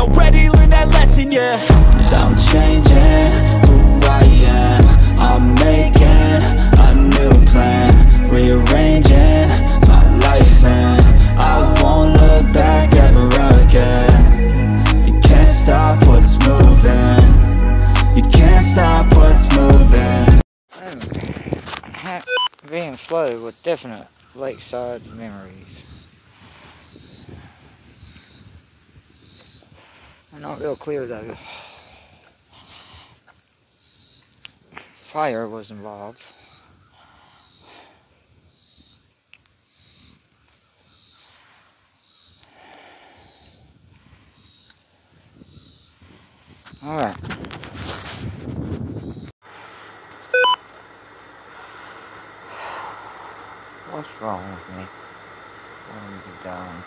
already learned that lesson, yeah. I'm changing who I am. I'm making a new plan. Rearranging my life and I won't look back ever again. You can't stop what's moving. You can't stop what's moving. Ha- being flooded with definite lakeside memories. They're not real clear though. Fire was involved. Alright. What's wrong with me? Let me down.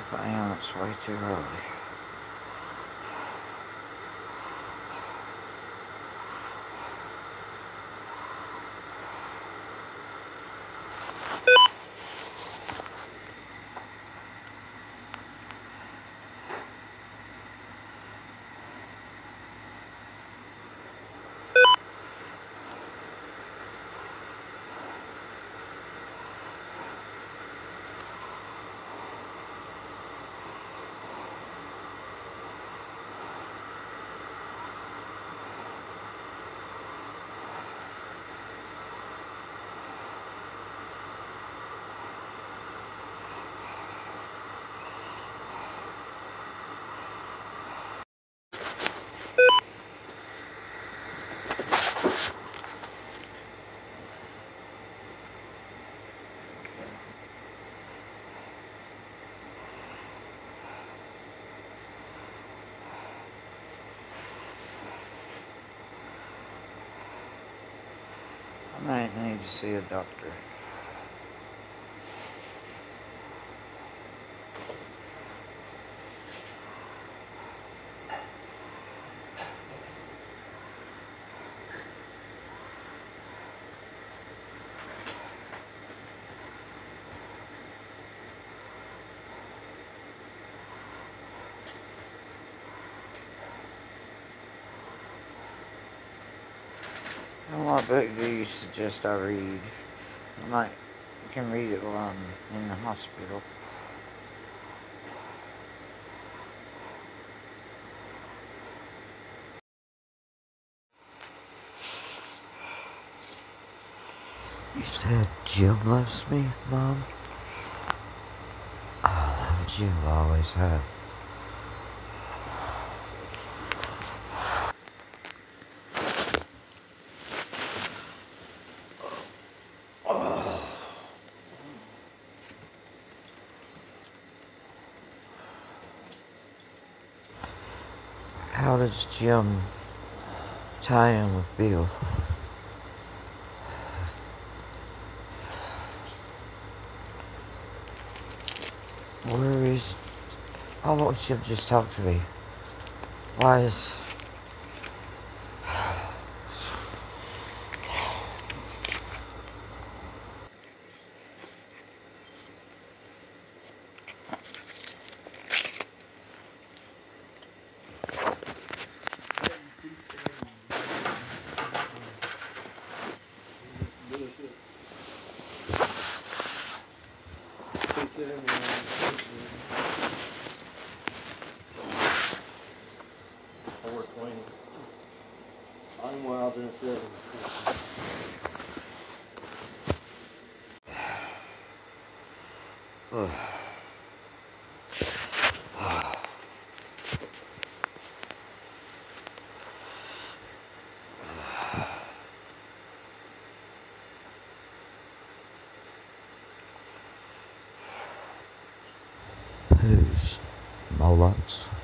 If I am, it's way too early. I need to see a doctor. What book do you suggest I read? I might can read it while I'm in the hospital. You said Jim loves me, Mom? I love Jim, always have. Does Jim tie in with Bill? Where is... Why won't Jim just talk to me? Why is... miles in Who's Moloch's?